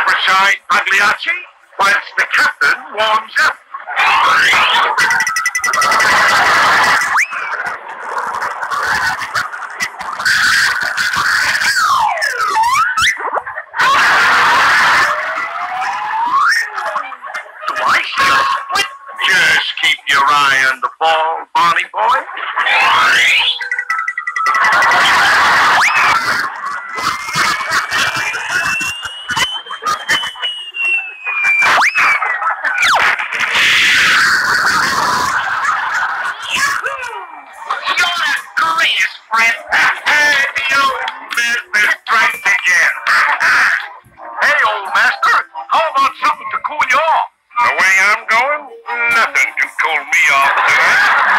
aside, Pagliacci, whilst the captain warms up. Just keep your eye on the ball, Barney boy. Friend. Hey, missed this strength again. Hey, old master, how about something to cool you off? The way I'm going, nothing can cool me off tonight.